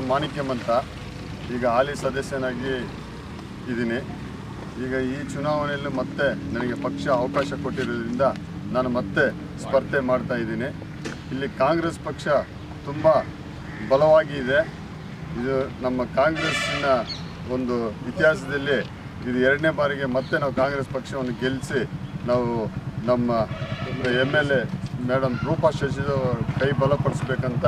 ಹೇಮಂತ ಈಗ ಹಾಲಿ ಸದಸ್ಯನಾಗಿ ಇದ್ದೀನಿ. ಈಗ ಈ ಚುನಾವಣೆಯಲ್ಲಿ ಮತ್ತೆ ನನಗೆ ಪಕ್ಷ ಅವಕಾಶ ಕೊಟ್ಟಿರೋದ್ರಿಂದ ನಾನು ಮತ್ತೆ ಸ್ಪರ್ಧೆ ಮಾಡ್ತಾ ಇದ್ದೀನಿ. ಇಲ್ಲಿ ಕಾಂಗ್ರೆಸ್ ಪಕ್ಷ ತುಂಬ ಬಲವಾಗಿ ಇದೆ. ಇದು ನಮ್ಮ ಕಾಂಗ್ರೆಸ್ಸಿನ ಒಂದು ಇತಿಹಾಸದಲ್ಲಿ ಇದು ಎರಡನೇ ಬಾರಿಗೆ ಮತ್ತೆ ನಾವು ಕಾಂಗ್ರೆಸ್ ಪಕ್ಷವನ್ನು ಗೆಲ್ಲಿಸಿ ನಾವು ನಮ್ಮ M L A madam Roopa Shashi ಕೈ ಬಲಪಡಿಸ್ಬೇಕಂತ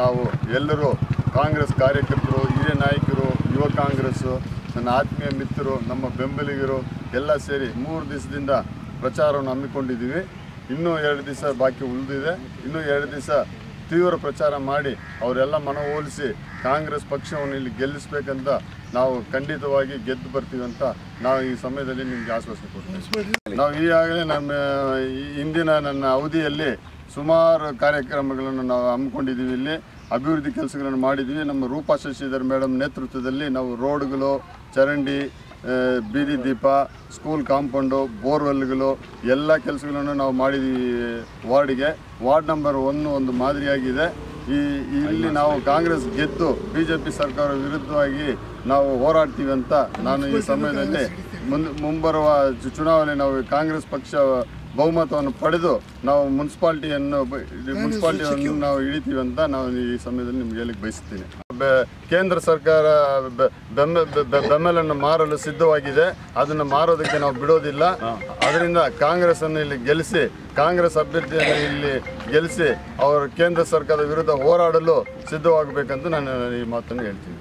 ನಾವು ಎಲ್ಲರೂ ಕಾಂಗ್ರೆಸ್ ಕಾರ್ಯಕರ್ತರು ಹಿರಿಯ ನಾಯಕರು ಯುವ ಕಾಂಗ್ರೆಸ್ಸು ನನ್ನ ಆತ್ಮೀಯ ಮಿತ್ರರು ನಮ್ಮ ಬೆಂಬಲಿಗರು ಎಲ್ಲ ಸೇರಿ ಮೂರು ದಿವಸದಿಂದ ಪ್ರಚಾರವನ್ನು ಹಮ್ಮಿಕೊಂಡಿದ್ದೀವಿ. ಇನ್ನೂ ಎರಡು ದಿವಸ ಬಾಕಿ ಉಳಿದಿದೆ. ಇನ್ನೂ ಎರಡು ದಿವಸ ತೀವ್ರ ಪ್ರಚಾರ ಮಾಡಿ ಅವರೆಲ್ಲ ಮನವೊಲಿಸಿ ಕಾಂಗ್ರೆಸ್ ಪಕ್ಷವನ್ನು ಇಲ್ಲಿ ಗೆಲ್ಲಿಸಬೇಕಂತ ನಾವು ಖಂಡಿತವಾಗಿ ಗೆದ್ದು ಬರ್ತೀವಿ ಅಂತ ನಾವು ಈ ಸಮಯದಲ್ಲಿ ನಿಮಗೆ ಆಶ್ವಾಸನೆ ಕೊಡ್ತೀವಿ. ನಾವು ಈಗಾಗಲೇ ನಮ್ಮ ಈ ಹಿಂದಿನ ನನ್ನ ಅವಧಿಯಲ್ಲಿ ಸುಮಾರು ಕಾರ್ಯಕ್ರಮಗಳನ್ನು ನಾವು ಹಮ್ಮಿಕೊಂಡಿದ್ದೀವಿ ಇಲ್ಲಿ. ಅಭಿವೃದ್ಧಿ ಕೆಲಸಗಳನ್ನು ಮಾಡಿದ್ದೀವಿ. ನಮ್ಮ ರೂಪಾ ಶಶಿಧರ್ ಮೇಡಮ್ ನೇತೃತ್ವದಲ್ಲಿ ನಾವು ರೋಡ್ಗಳು, ಚರಂಡಿ ಬೀದಿ ದೀಪ, ಸ್ಕೂಲ್ ಕಾಂಪೌಂಡು, ಬೋರ್ವೆಲ್ಗಳು ಎಲ್ಲ ಕೆಲಸಗಳನ್ನು ನಾವು ಮಾಡಿದ್ದೀವಿ ವಾರ್ಡ್ಗೆ. ವಾರ್ಡ್ ನಂಬರ್ ಒನ್ ಒಂದು ಮಾದರಿಯಾಗಿದೆ. ಈ, ಇಲ್ಲಿ ನಾವು ಕಾಂಗ್ರೆಸ್ ಗೆದ್ದು ಬಿ ಜೆ ಪಿ ಸರ್ಕಾರ ವಿರುದ್ಧವಾಗಿ ನಾವು ಹೋರಾಡ್ತೀವಿ ಅಂತ ನಾನು ಈ ಸಮಯದಲ್ಲಿ ಮುಂದೆ ಮುಂಬರುವ ಚುನಾವಣೆ ನಾವು ಕಾಂಗ್ರೆಸ್ ಪಕ್ಷ ಬಹುಮತವನ್ನು ಪಡೆದು ನಾವು ಮುನ್ಸಿಪಾಲ್ಟಿಯನ್ನು ಮುನ್ಸಿಪಾಲ್ಟಿಯನ್ನು ನಾವು ಹಿಡಿತೀವಿ ಅಂತ ನಾವು ಈ ಸಮಯದಲ್ಲಿ ನಿಮ್ಗೆ ಹೇಳಿಕ್ಕೆ ಬಯಸ್ತೀನಿ ಕೇಂದ್ರ ಸರ್ಕಾರ ಬೆಂಬಲನ್ನು ಮಾರಲು ಸಿದ್ಧವಾಗಿದೆ. ಅದನ್ನು ಮಾರೋದಕ್ಕೆ ನಾವು ಬಿಡೋದಿಲ್ಲ. ಅದರಿಂದ ಕಾಂಗ್ರೆಸ್ ಅನ್ನು ಇಲ್ಲಿ ಗೆಲ್ಲಿಸಿ ಕಾಂಗ್ರೆಸ್ ಅಭ್ಯರ್ಥಿಯನ್ನು ಇಲ್ಲಿ ಗೆಲ್ಲಿಸಿ ಅವರು ಕೇಂದ್ರ ಸರ್ಕಾರದ ವಿರುದ್ಧ ಹೋರಾಡಲು ಸಿದ್ಧವಾಗಬೇಕಂತ ನಾನು ಈ ಮಾತನ್ನು ಹೇಳ್ತೀನಿ.